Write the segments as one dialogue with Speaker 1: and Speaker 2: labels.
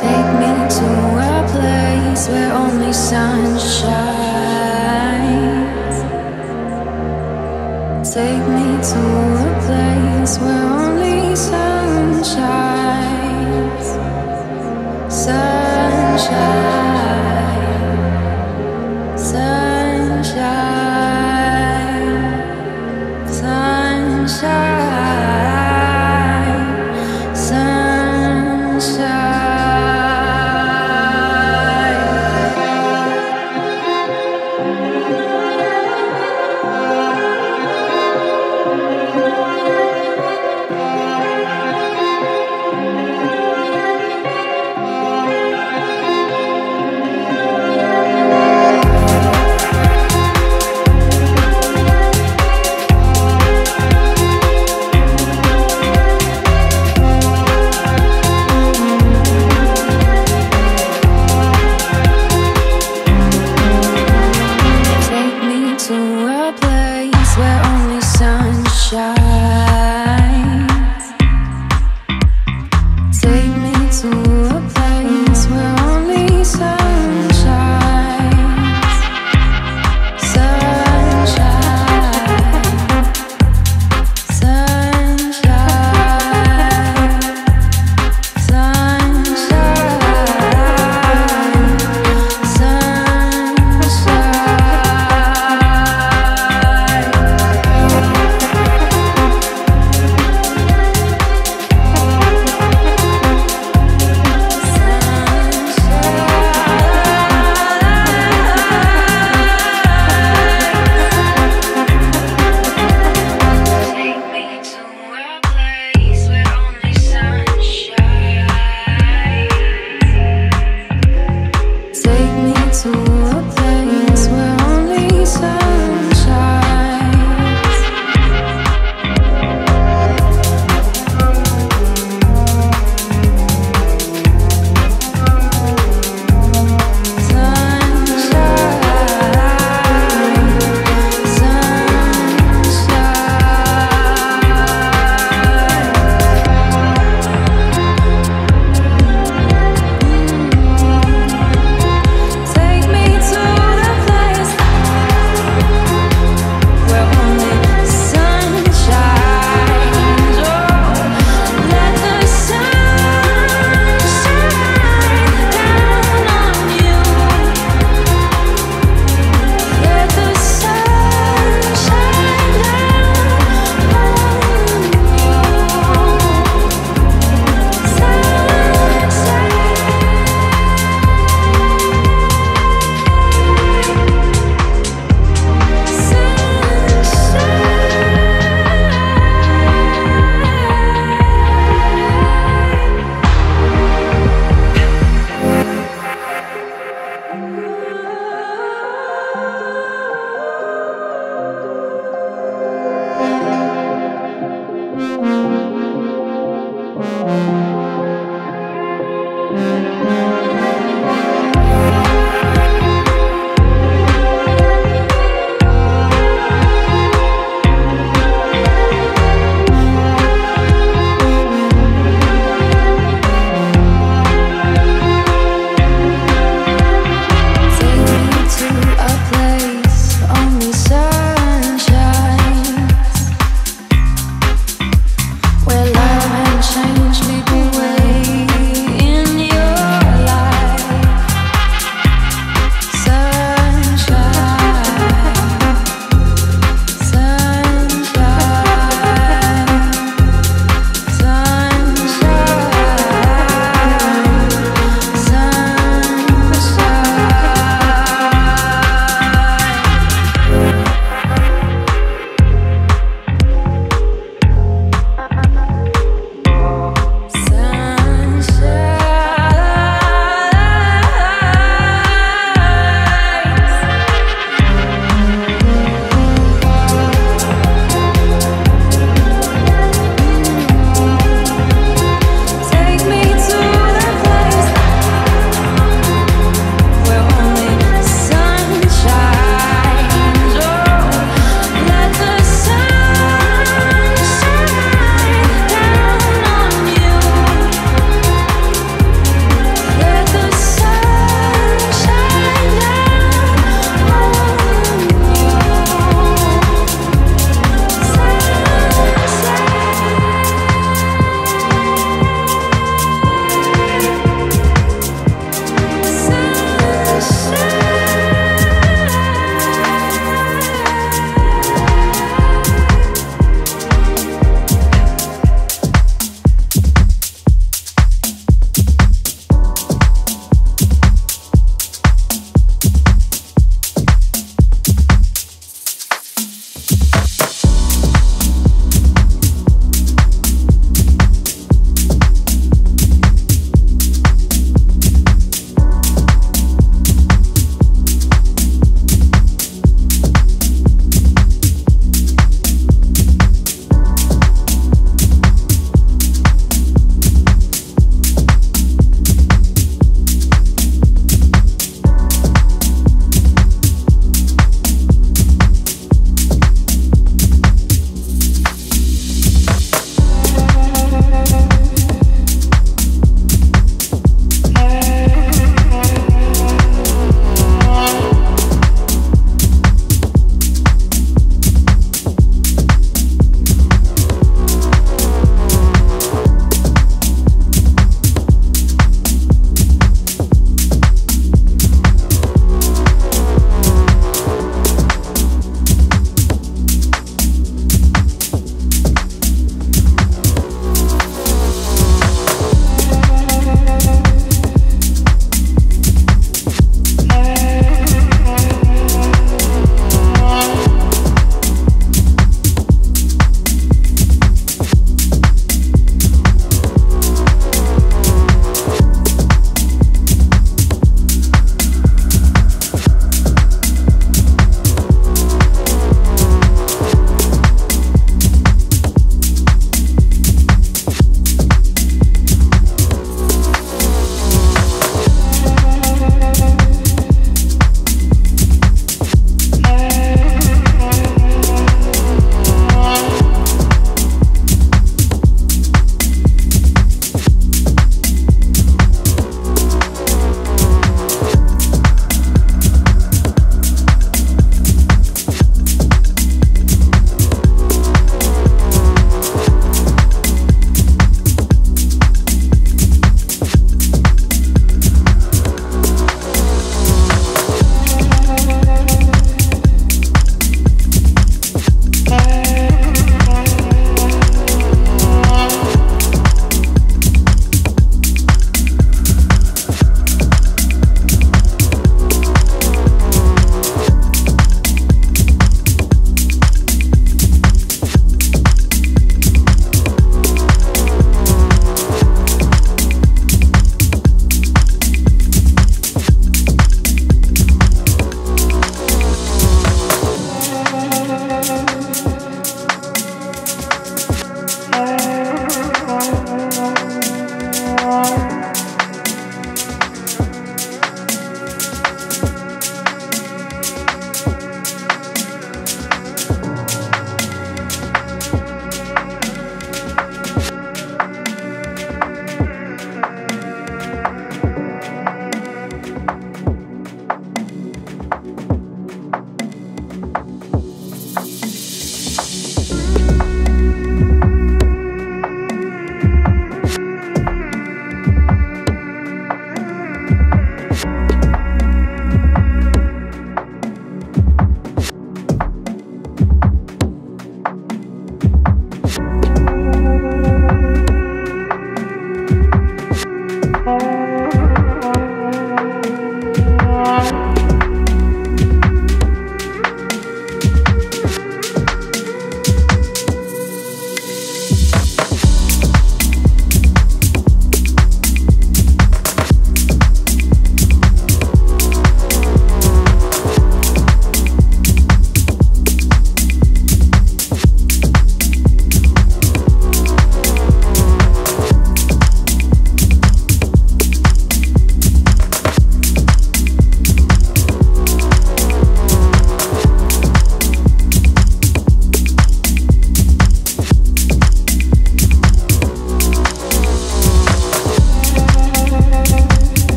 Speaker 1: Take me to a place where only sun shines. Take me to a place where only sun shines. Sunshine.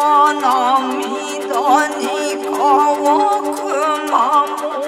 Speaker 1: 涙緑
Speaker 2: に乾くまも